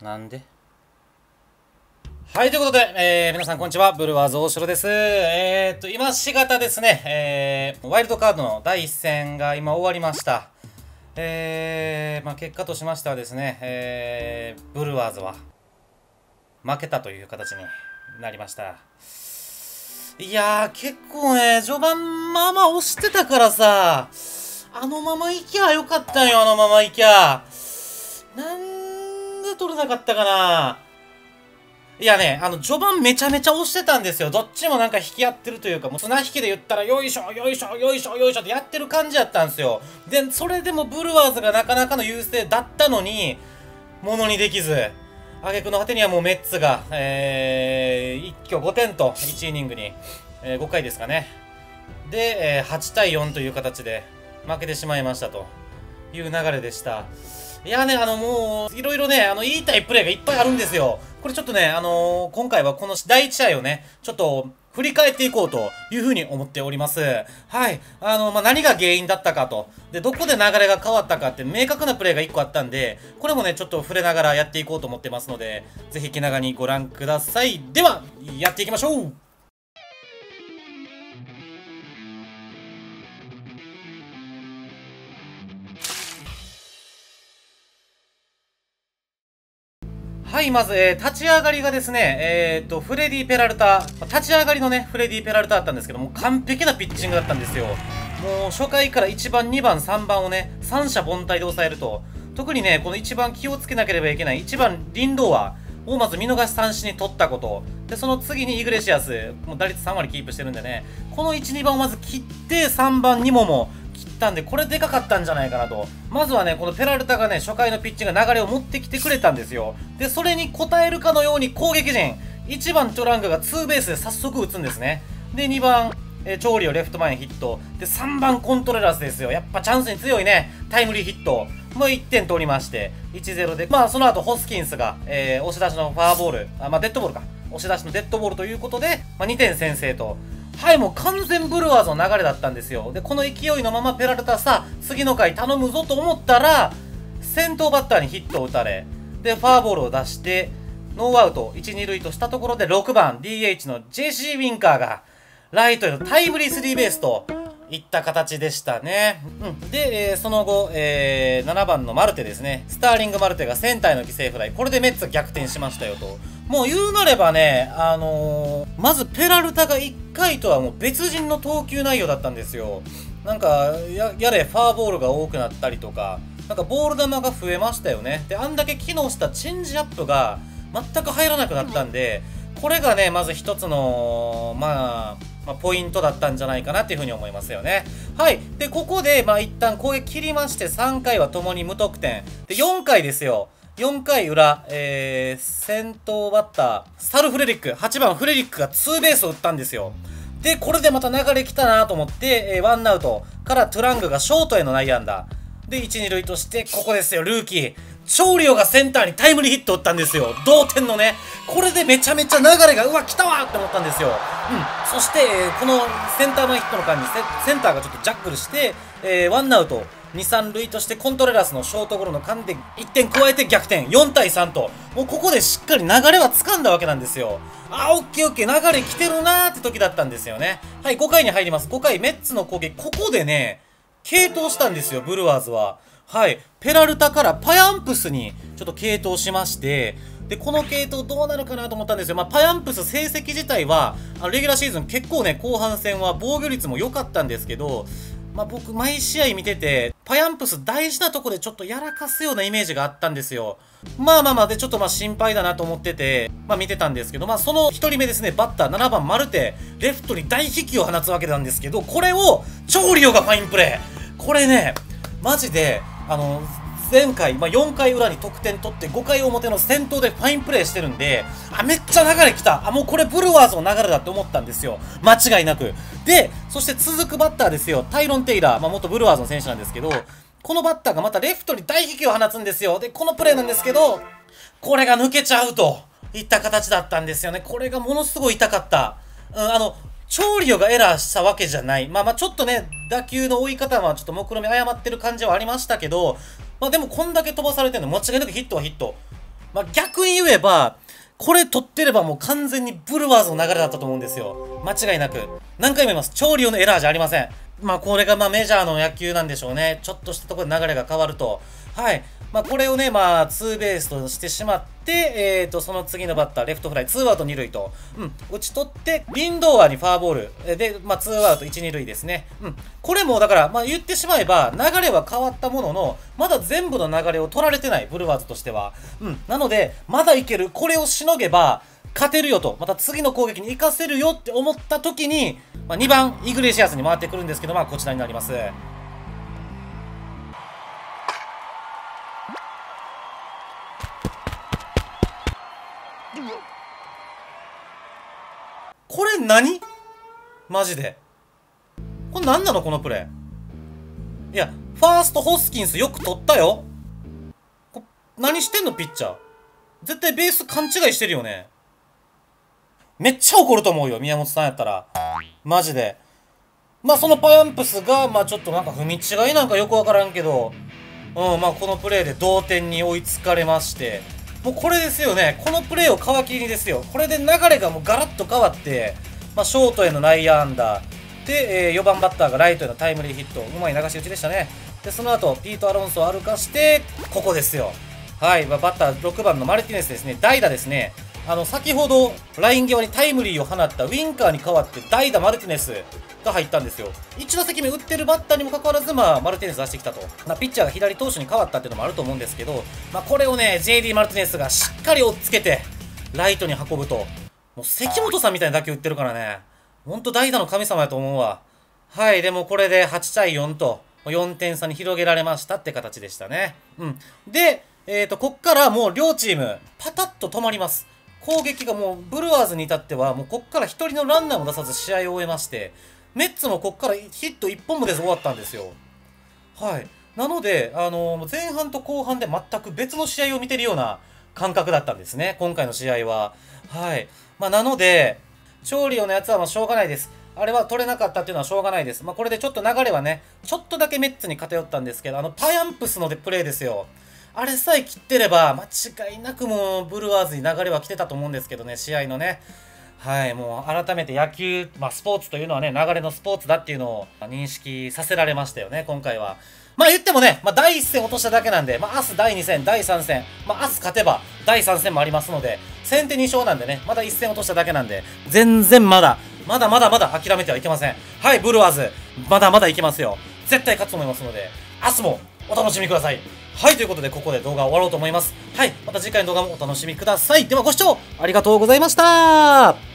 なんで？はい、ということで、えー、皆さんこんにちは。ブルワーズ大城です。えー、っと、今、しがたですね、えー、ワイルドカードの第一戦が今終わりました。えー、まあ、結果としましてはですね、えー、ブルワーズは負けたという形になりました。いやー、結構ね、序盤まあまあ押してたからさ、あのまま行きゃよかったんよ、あのまま行きゃ。なんで取れなかったかないやね、あの、序盤めちゃめちゃ押してたんですよ。どっちもなんか引き合ってるというか、もう綱引きで言ったら、よいしょ、よいしょ、よいしょ、よいしょってやってる感じやったんですよ。で、それでもブルワーズがなかなかの優勢だったのに、ものにできず、挙句の果てにはもうメッツが、えー、一挙5点と、1イニングに、えー、5回ですかね。で、えー、8対4という形で負けてしまいましたという流れでした。いやね、あのもう、いろいろね、あの、言いたいプレーがいっぱいあるんですよ。これちょっとね、あのー、今回はこの第1試合をね、ちょっと、振り返っていこうというふうに思っております。はい。あの、まあ、何が原因だったかと。で、どこで流れが変わったかって明確なプレーが1個あったんで、これもね、ちょっと触れながらやっていこうと思ってますので、ぜひ気長にご覧ください。では、やっていきましょうはい、まず、えー、立ち上がりがですね、えーと、フレディ・ペラルタ、立ち上がりのね、フレディ・ペラルタだったんですけども、完璧なピッチングだったんですよ。もう、初回から1番、2番、3番をね、三者凡退で抑えると、特にね、この一番気をつけなければいけない、1番、リンドーは、をまず見逃し三振に取ったこと。で、その次にイグレシアス、もう打率3割キープしてるんでね、この1、2番をまず切って、3番にももったんで、これでかかったんじゃないかなと。まずはね、このペラルタがね、初回のピッチング流れを持ってきてくれたんですよ。で、それに応えるかのように攻撃陣、1番トラングがツーベースで早速打つんですね。で、2番、えー、調理をレフト前にヒット。で、3番コントレラスですよ。やっぱチャンスに強いね。タイムリーヒット。もう1点取りまして、1-0で。まあ、その後、ホスキンスが、えー、押し出しのファーボール、あまあ、デッドボールか。押し出しのデッドボールということで、まあ、2点先制と。はい、もう完全ブルワーズの流れだったんですよ。で、この勢いのままペラルタさ、次の回頼むぞと思ったら、先頭バッターにヒットを打たれ、で、ファーボールを出して、ノーアウト1、2塁としたところで6番 DH の JC ウィンカーが、ライトへのタイムリースリーベースといった形でしたね。うん。で、えー、その後、えー、7番のマルテですね。スターリング・マルテがセンターへの犠牲フライ。これでメッツ逆転しましたよと。もう言うなればね、あの、まずペラルタが1回とはもう別人の投球内容だったんですよ。なんか、や、やれファーボールが多くなったりとか、なんかボール球が増えましたよね。で、あんだけ機能したチェンジアップが全く入らなくなったんで、これがね、まず一つの、まあ、まあ、ポイントだったんじゃないかなっていうふうに思いますよね。はい。で、ここで、まあ一旦攻撃切りまして、3回は共に無得点。で、4回ですよ。4回裏、えー、先頭バッター、サルフレリック、8番フレリックがツーベースを打ったんですよ。で、これでまた流れ来たなと思って、えー、ワンアウトからトゥラングがショートへの内野安打。で、1、2塁として、ここですよ、ルーキー。調理オがセンターにタイムリーヒット打ったんですよ。同点のね。これでめちゃめちゃ流れが、うわ、来たわって思ったんですよ。うん。そして、えー、このセンター前ヒットの間にセンターがちょっとジャックルして、えー、ワンアウト。2、3塁としてコントレラスのショートゴロの間で1点加えて逆転。4対3と。もうここでしっかり流れは掴んだわけなんですよ。あ、オッケーオッケー、流れ来てるなーって時だったんですよね。はい、5回に入ります。5回、メッツの攻撃。ここでね、継投したんですよ、ブルワーズは。はい、ペラルタからパヤンプスにちょっと継投しまして、で、この系統どうなるかなと思ったんですよ。まあ、パヤンプス成績自体は、あのレギュラーシーズン結構ね、後半戦は防御率も良かったんですけど、まあ、僕、毎試合見てて、パヤンプス大事なとこでちょっとやらかすようなイメージがあったんですよ。まあまあまあで、ちょっとまあ心配だなと思ってて、まあ見てたんですけど、まあその1人目ですね、バッター7番マルテ、レフトに大飛球を放つわけなんですけど、これを、超リオがファインプレー。これね、マジで、あの、前回、まあ、4回裏に得点取って5回表の先頭でファインプレーしてるんで、あ、めっちゃ流れ来た。あ、もうこれブルワーズの流れだって思ったんですよ。間違いなく。で、そして続くバッターですよ。タイロン・テイラー、まあ、元ブルワーズの選手なんですけど、このバッターがまたレフトに大引きを放つんですよ。で、このプレーなんですけど、これが抜けちゃうといった形だったんですよね。これがものすごい痛かった。うん、あの、チョーリオがエラーしたわけじゃない。まあまあちょっとね、打球の追い方はちょっと目論み誤ってる感じはありましたけど、まあでもこんだけ飛ばされてるの間違いなくヒットはヒット。まあ逆に言えば、これ取ってればもう完全にブルワーズの流れだったと思うんですよ。間違いなく。何回も言います。チョーリオのエラーじゃありません。まあこれがまあメジャーの野球なんでしょうね。ちょっとしたところで流れが変わると。はい。まあ、これをね、まあ、ツーベースとしてしまって、えーと、その次のバッター、レフトフライ、ツーアウト2塁と、うん、打ち取って、リンドーアにフォアボール、で、まあ、ツーアウト1、2塁ですね。うん。これも、だから、まあ、言ってしまえば、流れは変わったものの、まだ全部の流れを取られてない、ブルワーズとしては。うん。なので、まだいける。これをしのげば、勝てるよと、また次の攻撃に活かせるよって思った時に、まあ、2番、イグレシアスに回ってくるんですけど、まあ、こちらになります。何？マジで。これ何なの？このプレー。いや、ファーストホスキンスよく取ったよ。何してんの？ピッチャー。絶対ベース勘違いしてるよね。めっちゃ怒ると思うよ、宮本さんやったら。マジで。まあそのパンプスが、まあちょっとなんか踏み違いなんかよくわからんけど、うん、まあこのプレーで同点に追いつかれまして、もうこれですよね。このプレーを皮切りにですよ。これで流れがもうガラッと変わって、まあ、ショートへの内野安打。で、えー、4番バッターがライトへのタイムリーヒット。うまい流し打ちでしたね。で、その後、ピート・アロンソを歩かして、ここですよ。はい、まあ、バッター6番のマルティネスですね。代打ですね。あの、先ほど、ライン際にタイムリーを放ったウィンカーに代わって代打マルティネスが入ったんですよ。1打席目打ってるバッターにもかかわらず、まあ、マルティネス出してきたと。まあ、ピッチャーが左投手に変わったっていうのもあると思うんですけど、まあ、これをね、JD マルティネスがしっかり追っつけて、ライトに運ぶと。もう関本さんみたいな打球打ってるからね。ほんと代打の神様やと思うわ。はい、でもこれで8対4と、4点差に広げられましたって形でしたね。うん。で、えっ、ー、と、こっからもう両チーム、パタッと止まります。攻撃がもう、ブルワーズに至っては、もうこっから1人のランナーも出さず試合を終えまして、メッツもこっからヒット1本も出ず終わったんですよ。はい。なので、あのー、前半と後半で全く別の試合を見てるような感覚だったんですね。今回の試合は。はい。まあ、なので、調理用のやつはもうしょうがないです。あれは取れなかったっていうのはしょうがないです。まあ、これでちょっと流れはね、ちょっとだけメッツに偏ったんですけど、あの、パヤンプスのでプレーですよ。あれさえ切ってれば、間違いなくもう、ブルワーズに流れは来てたと思うんですけどね、試合のね。はい、もう改めて野球、まあ、スポーツというのはね、流れのスポーツだっていうのを認識させられましたよね、今回は。まあ言ってもね、まあ第1戦落としただけなんで、まあ明日第2戦、第3戦、まあ明日勝てば第3戦もありますので、先手2勝なんでね、まだ1戦落としただけなんで、全然まだ、まだまだまだ諦めてはいけません。はい、ブルワーズ、まだまだいけますよ。絶対勝つと思いますので、明日もお楽しみください。はい、ということでここで動画終わろうと思います。はい、また次回の動画もお楽しみください。ではご視聴ありがとうございました